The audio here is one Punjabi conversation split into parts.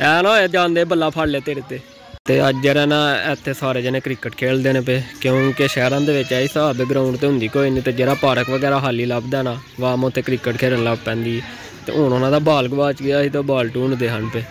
ਐ ਨਾ ਹੋਏ ਜਾਂਦੇ ਬੱਲਾ ਫੜ ਲੈ ਤੇਰੇ ਤੇ। ਤੇ ਅੱਜ ਜਿਹੜਾ ਨਾ ਇੱਥੇ ਸਾਰੇ ਜਣੇ ਕ੍ਰਿਕਟ ਖੇਡਦੇ ਨੇ ਪਏ, ਕਿਉਂਕਿ ਸ਼ਹਿਰਾਂ ਦੇ ਵਿੱਚ ਇਹ ਹਿਸਾਬ ਦੇ ਗਰਾਊਂਡ ਤੇ ਹੁੰਦੀ ਕੋਈ ਨਹੀਂ ਤੇ ਜਿਹੜਾ ਪਾਰਕ ਵਗੈਰਾ ਹਾਲੀ ਲੱਭਦਾ ਨਾ, ਵਾਮ ਉੱਤੇ ਕ੍ਰਿਕਟ ਖੇਡਣ ਲੱਗ ਪੈਂਦੀ ਤੇ ਹੁਣ ਉਹਨਾਂ ਦਾ ਬਾਲ ਗਵਾਚ ਗਿਆ ਸੀ ਤਾਂ ਬਾਲ ਢੂੰਡਦੇ ਹਨ ਪਏ।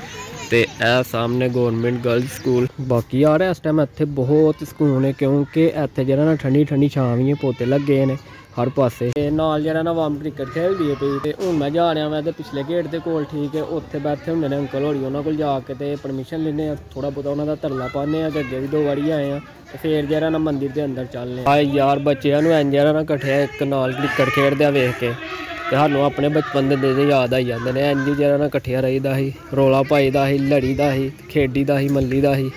ਤੇ ਇਹ ਸਾਹਮਣੇ ਗਵਰਨਮੈਂਟ ਗਰਲਸ ਸਕੂਲ ਬਾਕੀ ਯਾਰ, ਇਸ ਟਾਈਮ ਇੱਥੇ ਬਹੁਤ ਸਕੂਨ ਹੈ, ਕਿਉਂਕਿ ਇੱਥੇ ਜਿਹੜਾ ਨਾ ਠੰਡੀ ਠੰਡੀ ਛਾਂ ਵੀ ਹੈ, ਪੋਤੇ ਲੱਗੇ ਨੇ। ਹਰ ਪਾਸੇ। ਤੇ ਨਾਲ ਜਿਹੜਾ ਨਾ ਵਾਮ ਕ੍ਰਿਕਟ ਖੇਡਦੀ ਹੈ ਪਈ ਤੇ ਹੁਣ ਮੈਂ ਜਾ ਰਿਹਾ ਮੈਂ ਤੇ ਪਿਛਲੇ ਗੇਟ ਦੇ ਕੋਲ ਠੀਕ ਹੈ ਉੱਥੇ ਬੈਠੇ ਹੁੰਦੇ ਨੇ ਅੰਕਲ ਹੋਰੀ, ਉਹਨਾਂ ਕੋਲ ਜਾ ਕੇ ਤੇ ਪਰਮਿਸ਼ਨ ਲੈਨੇ ਆ ਥੋੜਾ ਬਹੁਤਾ ਉਹਨਾਂ ਦਾ ਧਰਲਾ ਪਾਉਂਦੇ ਆ ਕਿ ਅੱਗੇ ਵੀ ਦੋ ਵਾਰੀ ਆਏ ਆ ਤੇ ਫੇਰ ਜਿਹੜਾ ਨਾ ਮੰਦਿਰ ਦੇ ਅੰਦਰ ਚੱਲਨੇ ਆ। ਯਾਰ, ਬੱਚਿਆਂ ਨੂੰ ਐਂ ਜਿਹੜਾ ਨਾ ਇਕੱਠੇ ਇੱਕ ਨਾਲ ਕ੍ਰਿਕਟ ਖੇਡਦੇ ਆ ਵੇਖ ਕੇ ਤੇ ਸਾਨੂੰ ਆਪਣੇ ਬਚਪਨ ਦੇ ਦਿਨ ਯਾਦ ਆਈ ਜਾਂਦੇ ਨੇ ਇੰਜ ਜਿਹੜਾ ਨਾ ਇਕੱਠਿਆਂ ਰਹੀਦਾ ਸੀ, ਰੋਲਾ ਪਾਈਦਾ ਸੀ, ਲੜੀਦਾ ਸੀ, ਖੇਡੀਦਾ ਸੀ, ਮੱਲੀਦਾ ਸੀ।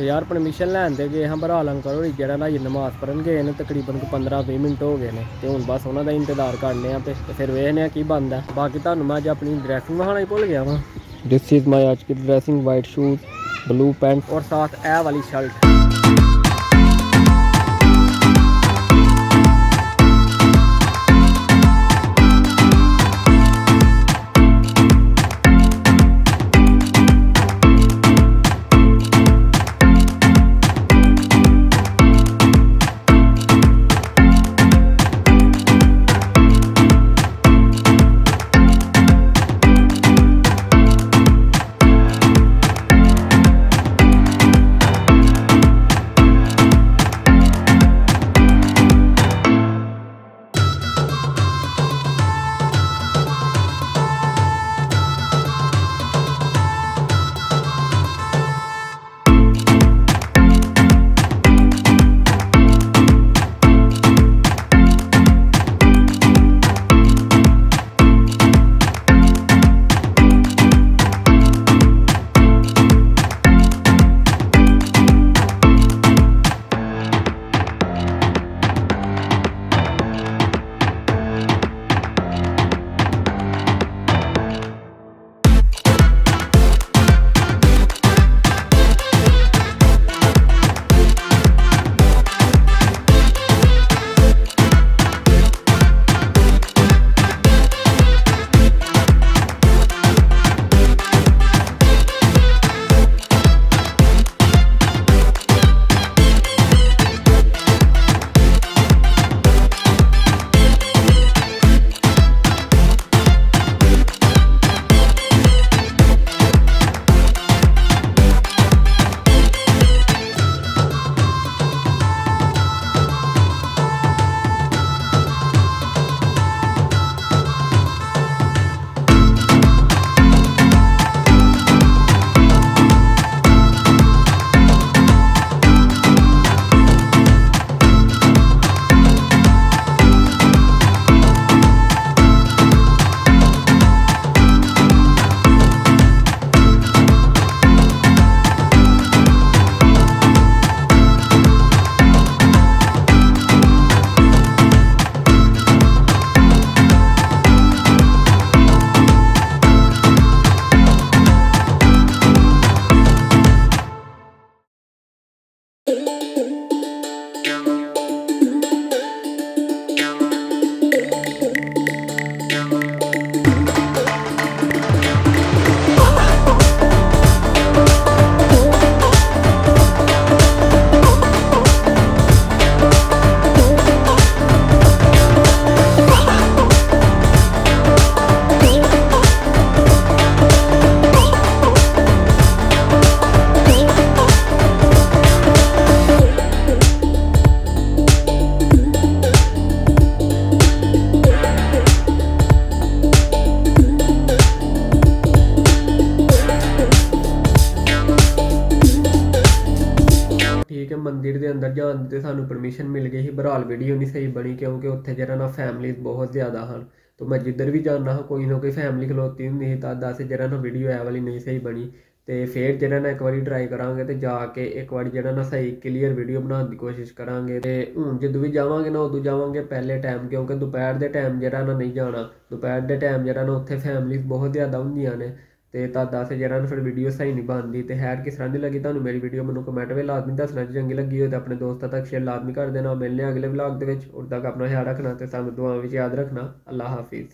ਤੇ ਯਾਰ ਪਰਮਿਸ਼ਨ ਲੈਣ ਦੇ ਗਏ ਹਾਂ ਭਰਾ ਲੰਕਰ ਹੋਰੀ ਜਿਹੜਾ ਨਾ ਇਹ ਨਮਾਜ਼ ਪੜਨ ਗਏ ਨੇ, ਤਕਰੀਬਨ 15-20 ਮਿੰਟ ਹੋ ਗਏ ਨੇ। ਤੇ ਹੁਣ ਬਸ ਉਹਨਾਂ ਦਾ ਇੰਤਜ਼ਾਰ ਕਰਨੇ ਆ ਤੇ ਤੇ ਫਿਰ ਵੇਖਨੇ ਆ ਕੀ ਬਣਦਾ। ਬਾਕੀ ਤੁਹਾਨੂੰ ਮੈਂ ਅੱਜ ਆਪਣੀ ਡਰੈਸਿੰਗ ਵਹਾਣਾ ਹੀ ਭੁੱਲ ਗਿਆ ਵਾਂ। ਦਿਸ ਇਜ਼ ਮਾਈ ਅੱਜ ਕੀ dressing white shoes blue pant ਔਰ ਸਾਥ ਇਹ ਵਾਲੀ ਮੰਦਿਰ ਦੇ ਅੰਦਰ ਜਾਣ ਦੀ ਤੇ ਸਾਨੂੰ ਪਰਮਿਸ਼ਨ ਮਿਲ ਗਈ ਸੀ। ਬਰਾਲ ਵੀਡੀਓ ਨਹੀਂ ਸਹੀ ਬਣੀ ਕਿਉਂਕਿ ਉੱਥੇ ਜਿਹੜਾ ਨਾ ਫੈਮਲੀਜ਼ ਬਹੁਤ ਜ਼ਿਆਦਾ ਹਨ। ਤੇ ਮੈਂ ਜਿੱਧਰ ਵੀ ਜਾਂਦਾ ਹਾਂ, ਕੋਈ ਨਾ ਕੋਈ ਫੈਮਲੀ ਖਲੋਤੀ ਹੁੰਦੀ ਸੀ ਤਾਂ ਦੱਸ ਜਿਹੜਾ ਨਾ ਵੀਡੀਓ ਐ ਵਾਲੀ ਨਹੀਂ ਸਹੀ ਬਣੀ। ਤੇ ਫੇਰ ਜਿਹੜਾ ਨਾ ਇੱਕ ਵਾਰੀ ਟਰਾਈ ਕਰਾਂਗੇ ਤੇ ਜਾ ਕੇ ਇੱਕ ਵਾਰੀ ਜਿਹੜਾ ਨਾ ਸਹੀ ਕਲੀਅਰ ਵੀਡੀਓ ਬਣਾਉਣ ਦੀ ਕੋਸ਼ਿਸ਼ ਕਰਾਂਗੇ। ਤੇ ਹੁਣ ਜਦੋਂ ਵੀ ਜਾਵਾਂਗੇ ਨਾ, ਉਦੋਂ ਜਾਵਾਂਗੇ ਪਹਿਲੇ ਟਾਈਮ ਕਿਉਂਕਿ ਦੁਪਹਿਰ ਦੇ ਟਾਈਮ ਜਿਹੜਾ ਨਾ ਨਹੀਂ ਜਾਣਾ। ਦੁਪਹਿਰ ਦੇ ਟਾਈਮ ਜਿਹੜਾ ਨਾ ਉੱਥੇ ਫੈਮਲੀਜ਼ ਬਹੁਤ ਜ਼ਿਆਦਾ ਹੁੰਦੀਆਂ ਨੇ। ਤੇ ਤਾਂ ਦੱਸ ਜਿਹੜਾ ਫਿਰ ਵੀਡੀਓ ਸਹੀ ਨਹੀਂ ਬਣਦੀ ਤੇ ਹੈਰ ਕਿਸ ਤਰ੍ਹਾਂ ਦੀ ਲੱਗੀ ਤੁਹਾਨੂੰ ਮੇਰੀ ਵੀਡੀਓ ਮੈਨੂੰ ਕਮੈਂਟ ਵਿੱਚ ਲਾਜ਼ਮੀ ਦੱਸਣਾ ਜੇ ਚੰਗੀ ਲੱਗੀ ਹੋਏ ਤਾਂ ਆਪਣੇ ਦੋਸਤਾਂ ਤੱਕ ਸ਼ੇਅਰ ਲਾਜ਼ਮੀ ਕਰ ਦੇਣਾ। ਮਿਲਨੇ ਅਗਲੇ ਵਲੌਗ ਦੇ ਵਿੱਚ। ਉਦੋਂ ਤੱਕ ਆਪਣਾ ਖਿਆਲ ਰੱਖਣਾ ਤੇ ਸਾਨੂੰ ਦੁਆਵਾਂ ਵਿੱਚ ਯਾਦ ਰੱਖਣਾ। ਅੱਲਾ ਹਾਫਿਜ਼।